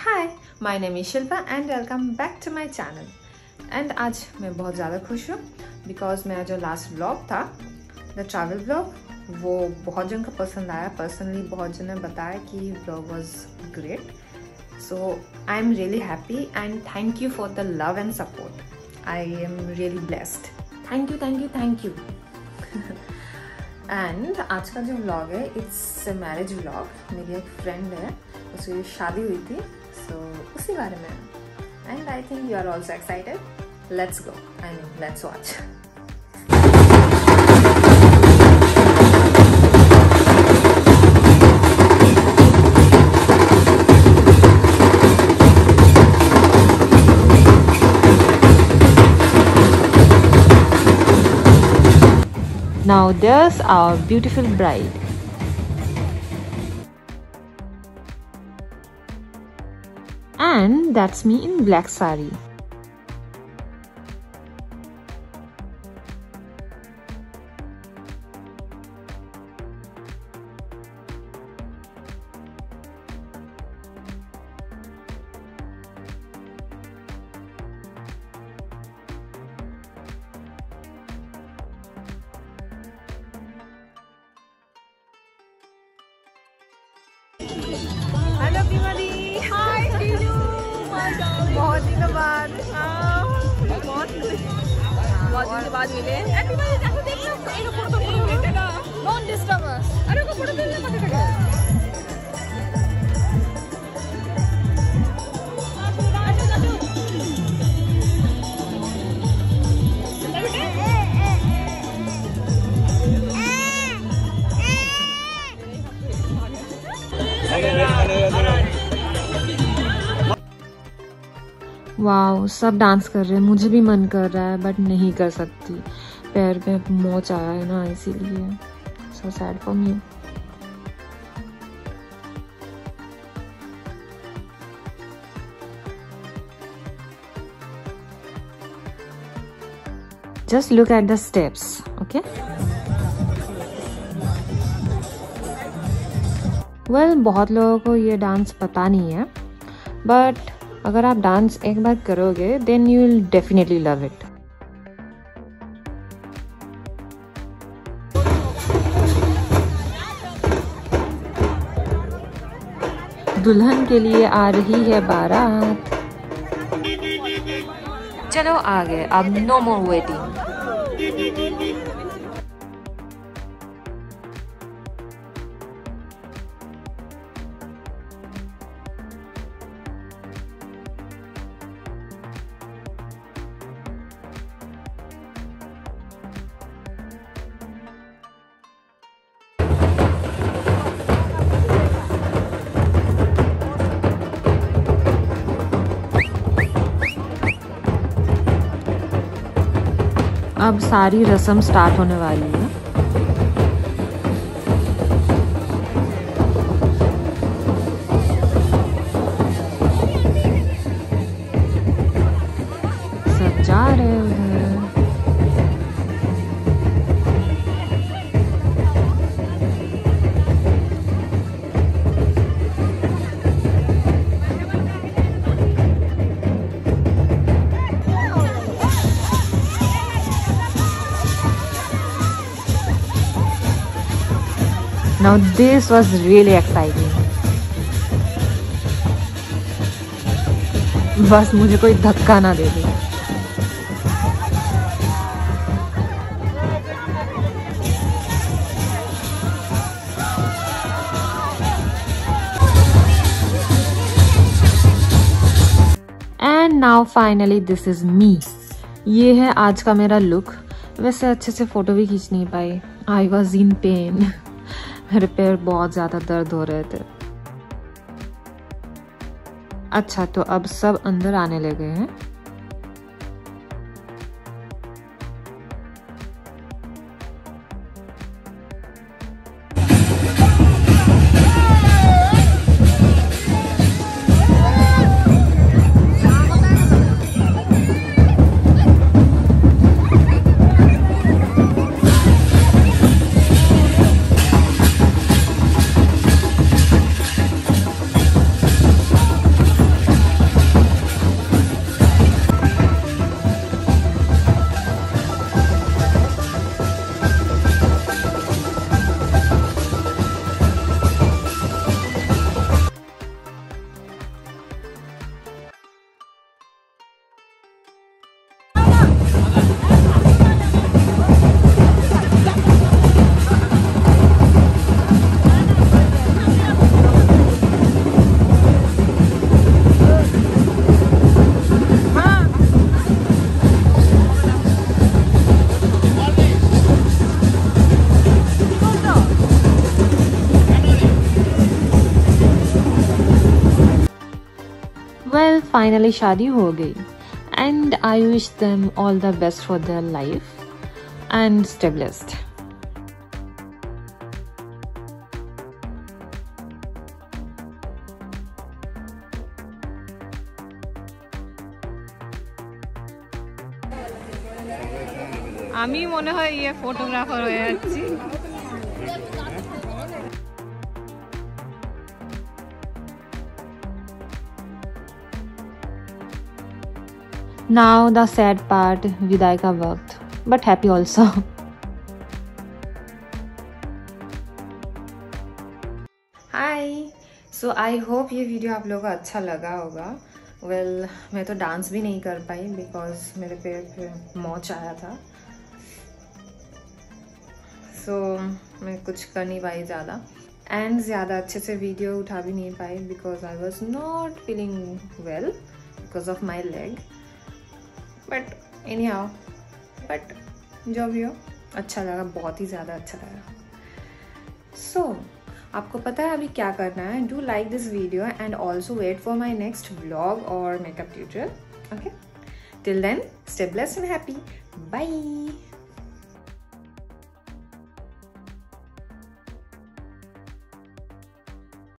Hi my name is Shilpa and welcome back to my channel and आज मैं बहुत ज़्यादा खुश हूँ बिकॉज़ मेरा जो लास्ट ब्लॉग था द ट्रैवल ब्लॉग वो बहुत जन को पसंद आया। पर्सनली बहुत जन ने बताया कि blog was great so I am really happy and thank you for the love and support I am really blessed thank you thank you thank you and आज का जो व्लॉग है इट्स मैरिज व्लॉग मेरी एक friend है उसकी शादी हुई थी। So, उसी बारे में। And I think you are also excited let's go I mean let's watch Now there's our beautiful bride. And that's me in black sari. बहुत दिनों बाद। बहुत बहुत दिनों बाद मिले। डोंट नॉन डिस्टर्बर अरे को फ़ोटो ले मत वाओ, सब डांस कर रहे हैं। मुझे भी मन कर रहा है बट नहीं कर सकती। पैर पे मोच आया है ना, इसीलिए। So sad for me just look at the steps, okay? Well, बहुत लोगों को ये डांस पता नहीं है बट अगर आप डांस एक बार करोगे then you will definitely love it दुल्हन के लिए आ रही है बारात। चलो आ गए अब नो मोर वेटिंग अब सारी रस्म स्टार्ट होने वाली है। Now, this was really exciting. बस मुझे कोई धक्का ना दे दे। And now finally this is me ये है आज का मेरा लुक वैसे अच्छे से फ़ोटो भी खींच नहीं पाई। आई वॉज़ इन पेन मेरे पैर बहुत ज़्यादा दर्द हो रहे थे। अच्छा तो अब सब अंदर आने लगे हैं। फाइनली शादी हो गई and I wish them all the best for their life and stay blessed আমি মনে হয় ইয়ে ফটোগ্রাফার হয়ে যাচ্ছি Now the sad part, Viday ka waqt, but happy also. Hi so I hope ये वीडियो आप लोगों को अच्छा लगा होगा. वेल well, मैं तो डांस भी नहीं कर पाई बिकॉज़ मेरे पे मोच आया था. सो so, मैं कुछ कर नहीं पाई ज़्यादा. एंड ज़्यादा अच्छे से वीडियो उठा भी नहीं पाई because I was not feeling well because of my leg but anyhow but जो भी हो अच्छा लगा बहुत ही ज़्यादा अच्छा लगा। सो so, आपको पता है अभी क्या करना है? Do like this video and also wait for my next blog और makeup tutor okay till then stay and happy bye